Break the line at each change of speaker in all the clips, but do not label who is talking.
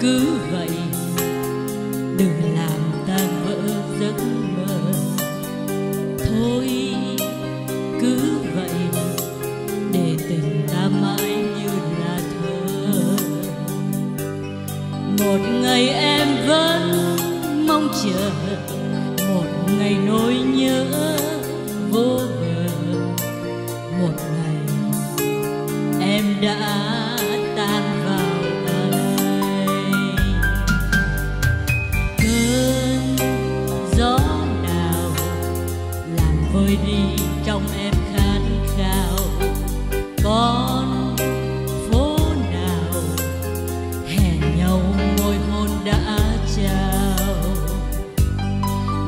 cứ vậy, đừng làm ta vỡ giấc mơ. Thôi, cứ vậy, để tình ta mãi như là thơ. Một ngày em vẫn mong chờ, một ngày nỗi nhớ vô bờ. Một ngày em đã người đi trong em khát khao. Con phố nào hẹn nhau môi hôn đã trao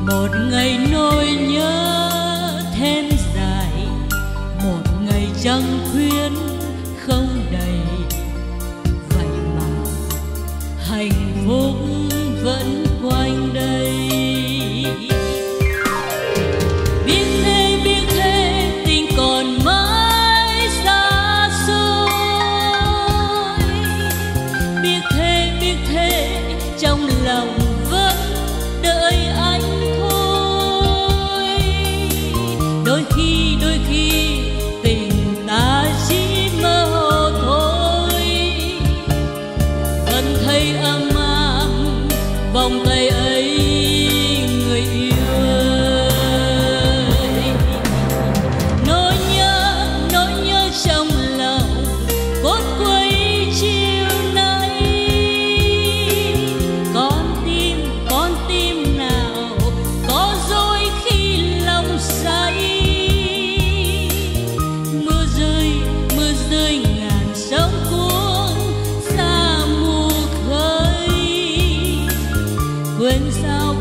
một ngày nỗi nhớ thêm dài, một ngày trăng khuyên không đầy. Vậy mà hạnh phúc vẫn quanh đây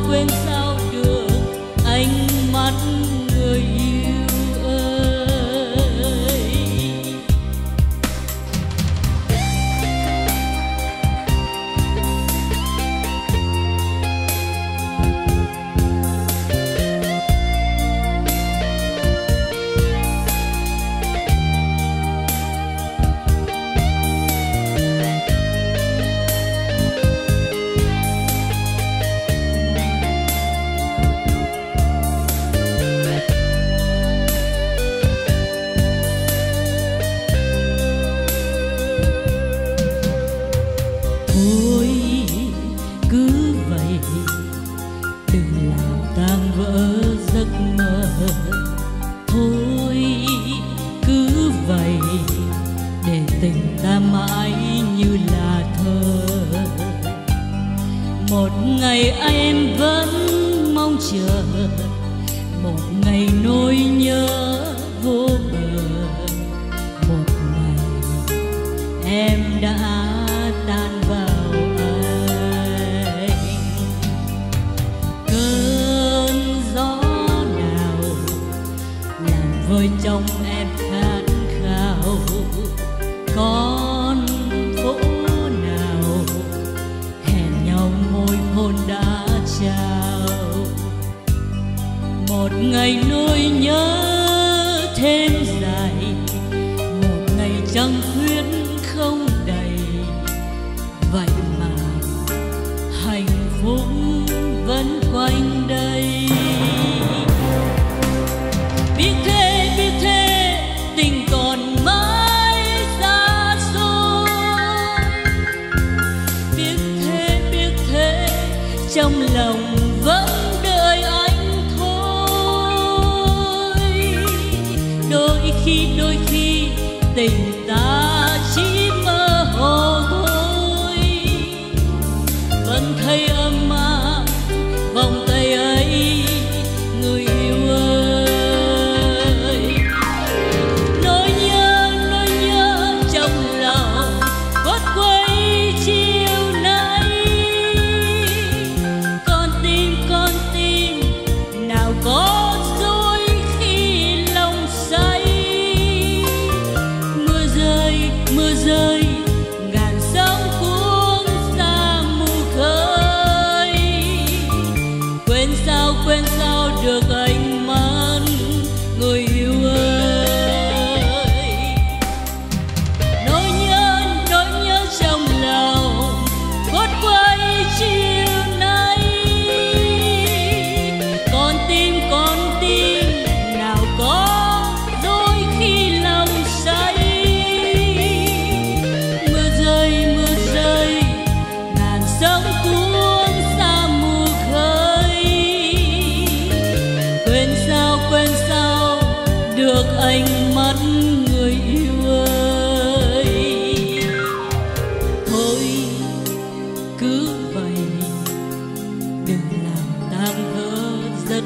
quên sao được ánh mắt ngày em vẫn mong chờ, một ngày nỗi nhớ vô bờ. Một ngày em đã tan vào anh. Cơn gió nào làm vơi trong không đầy. Vậy mà hạnh phúc vẫn quanh đây. Biết thế biết thế, tình còn mãi xa xôi. Biết thế biết thế, trong lòng vẫn đợi anh thôi. Đôi khi đôi khi tình ta ánh mắt người yêu ơi. Thôi cứ vậy đừng làm tang thơ giấc